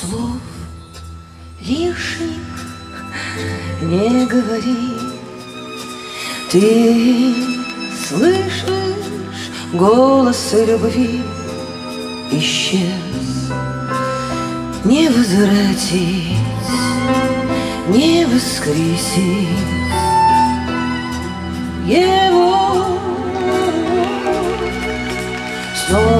слов лишних не говори. Ты слышишь голос любви исчез, не возвратить, не воскресить его. Смоет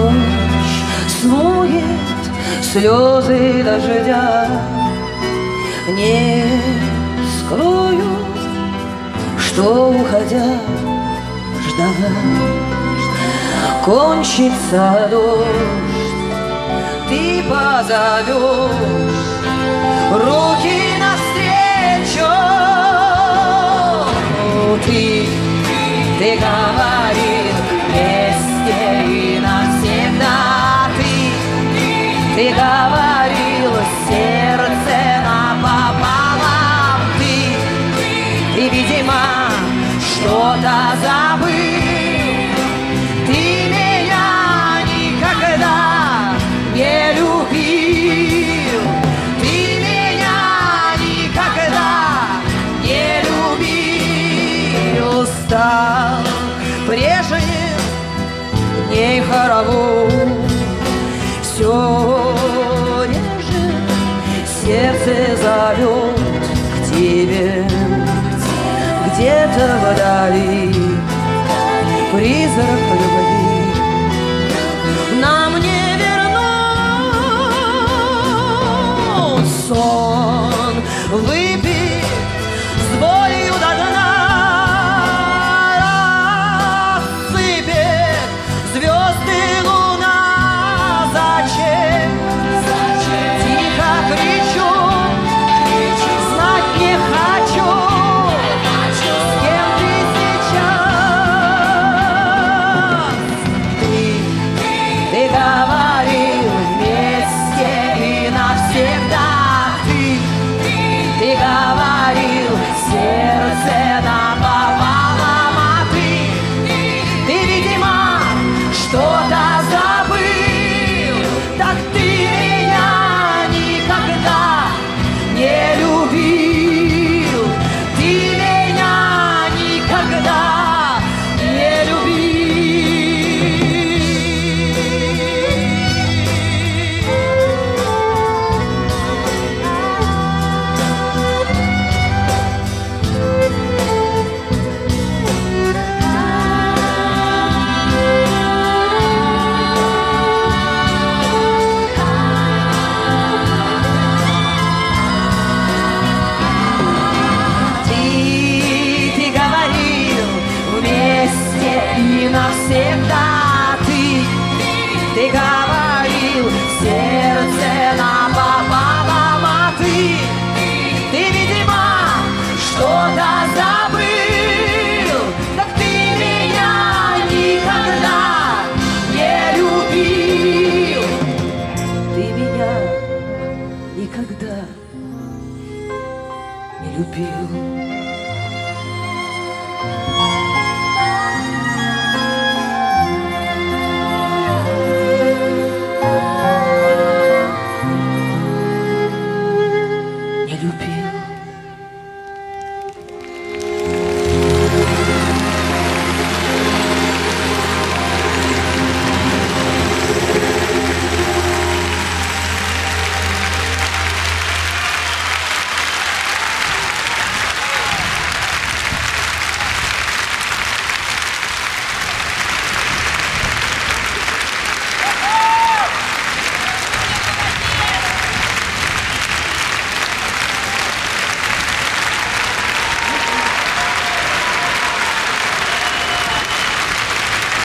слезы дождя, не скрою, что уходя ждала, кончится дождь, ты позовешь руки навстречу, ты, ты говорил что-то забыл, ты меня никогда не любил, ты меня никогда не любил, стал прежним дней хоровод, все реже сердце зовет к тебе, где-то вдали призрак любви нам не вернуть сон, выпить никогда не любил